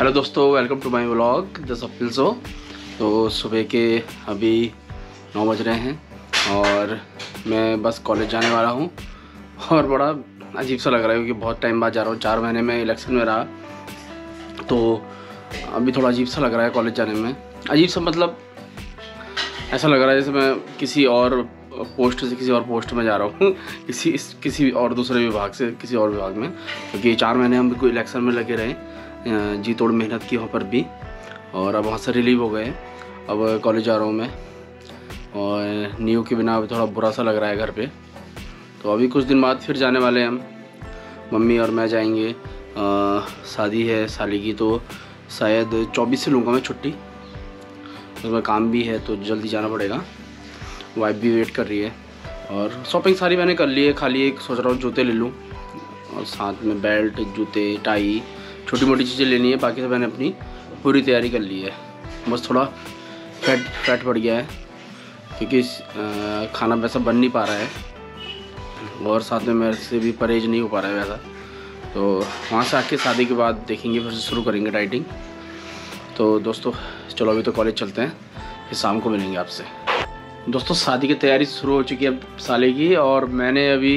Hello दोस्तों welcome to my vlog the सपिल show तो सुबह के अभी नौ बज रहे हैं और मैं बस कॉलेज जाने वाला हूँ और बड़ा अजीब सा लग रहा है क्योंकि बहुत टाइम बाद जा रहा हूँ। चार महीने में इलेक्शन में रहा। तो अभी थोड़ा अजीब सा लग रहा है कॉलेज जाने में। अजीब सा मतलब ऐसा लग रहा है जैसे मैं किसी और पोस्ट से किसी और पोस्ट में जा रहा हूँ। किसी किसी और दूसरे विभाग से, किसी और विभाग में। क्योंकि चार महीने हम कोई इलेक्शन में लगे रहे। जी तोड़ मेहनत की वहाँ पर भी। और अब वहाँ से रिलीव हो गए। अब कॉलेज जा रहा हूँ मैं। और न्यू के बिना थोड़ा बुरा सा लग रहा है घर पे। तो अभी कुछ दिन बाद फिर जाने वाले हैं हम। मम्मी और मैं जाएँगे। शादी है साली की तो शायद चौबीस से लूँगा मैं छुट्टी। उसमें तो काम भी है तो जल्दी जाना पड़ेगा। वाइफ भी वेट कर रही है। और शॉपिंग सारी मैंने कर ली है। खाली एक सोच रहा हूँ जूते ले लूँ। और साथ में बेल्ट जूते टाई छोटी मोटी चीज़ें लेनी है, बाकी तो मैंने अपनी पूरी तैयारी कर ली है। बस थोड़ा फैट फैट बढ़ गया है, क्योंकि खाना वैसा बन नहीं पा रहा है। और साथ में मेरे से भी परहेज नहीं हो पा रहा है वैसा। तो वहाँ से आके शादी के बाद देखेंगे, फिर से शुरू करेंगे डाइटिंग तो दोस्तों, चलो अभी तो कॉलेज चलते हैं, फिर शाम को मिलेंगे आपसे। दोस्तों, शादी की तैयारी शुरू हो चुकी है साले की, और मैंने अभी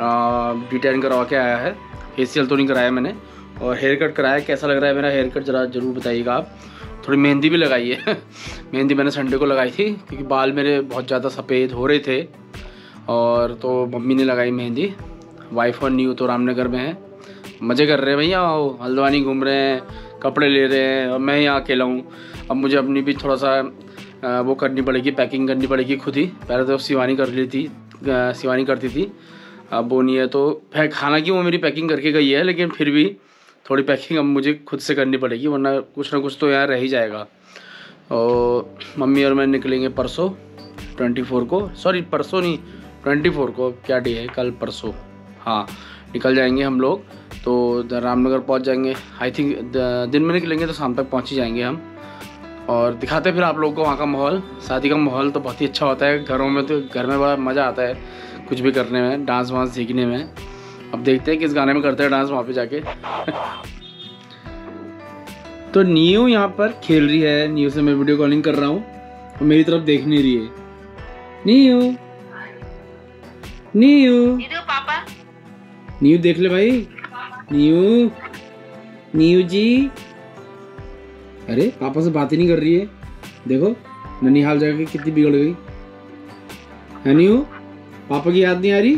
डी टेन करवा के आया है। फेसियल तो नहीं कराया मैंने और हेयर कट कराया, कैसा लग रहा है मेरा हेयर कट ज़रा ज़रूर बताइएगा आप। थोड़ी मेहंदी भी लगाई है। मेहंदी मैंने संडे को लगाई थी, क्योंकि बाल मेरे बहुत ज़्यादा सफ़ेद हो रहे थे। और तो मम्मी ने लगाई मेहंदी। वाइफ और न्यू तो रामनगर में है। मज़े कर रहे हैं भैया हल्द्वानी घूम रहे हैं, कपड़े ले रहे हैं, और मैं यहाँ अकेला हूँ। अब मुझे अपनी भी थोड़ा सा वो करनी पड़ेगी पैकिंग करनी पड़ेगी खुद ही। पहले तो सिवानी कर ली थी सिवानी करती थी। अब वो नहीं है तो खाना की वो मेरी पैकिंग करके गई है, लेकिन फिर भी थोड़ी पैकिंग अब मुझे खुद से करनी पड़ेगी, वरना कुछ ना कुछ तो यहाँ रह ही जाएगा। और मम्मी और मैं निकलेंगे परसों ट्वेंटी फोर को। सॉरी परसों नहीं ट्वेंटी फोर को। क्या डे है? कल परसों। हाँ निकल जाएँगे हम लोग। तो रामनगर पहुँच जाएँगे। आई थिंक दिन में निकलेंगे तो शाम तक पहुँच ही जाएँगे हम। और दिखाते फिर आप लोगों को वहाँ का माहौल। शादी का माहौल तो बहुत ही अच्छा होता है। घरों में तो घर में बड़ा मज़ा आता है कुछ भी करने में डांस वांस सीखने में। अब देखते हैं किस गाने में करते हैं डांस वहाँ पे जाके। तो न्यू यहाँ पर खेल रही है न्यू से मैं वीडियो कॉलिंग कर रहा हूँ और मेरी तरफ़ देख नहीं रही है। न्यू। न्यू पापा। न्यू देख ले भाई। न्यू। न्यू जी। अरे पापा से बात ही नहीं कर रही है। देखो ननिहाल जाके कितनी बिगड़ गई। है न्यू? पापा की याद नहीं आ रही?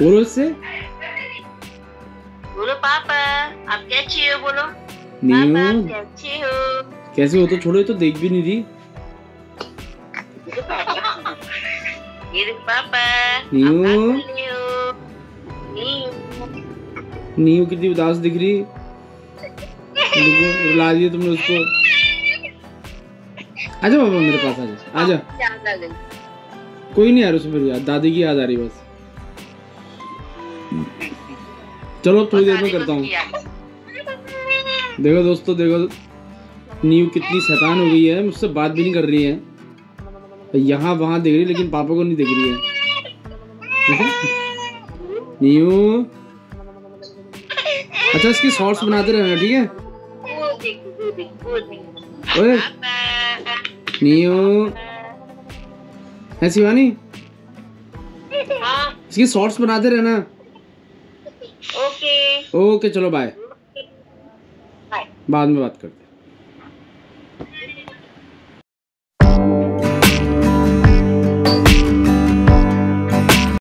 बोलो इससे। बोलो पापा आप कैसे हो बोलो? न्यू कैसे हो? कैसे हो तो छोड़ो तो देख भी नहीं रही। ये पापा न्यू न्यू कितनी उदास दिख रही। रुला दिया तुमने उसको। आजा बाबा मेरे पास आजा आजा कोई नहीं आ रहा उसमें दादी की याद आ रही बस। चलो थोड़ी देर में करता हूँ। देखो दोस्तों देखो नीव कितनी शैतान हो गई है मुझसे बात भी नहीं कर रही है। यहाँ वहाँ देख रही है लेकिन पापा को नहीं देख रही है। न्यू अच्छा इसकी शॉर्ट्स बनाते रहना ठीक है? ओए। न्यू है शिवानी हाँ। इसकी शॉर्ट्स बनाते रहना। ओके ओके चलो बाय बाय बाद में बात करते हैं।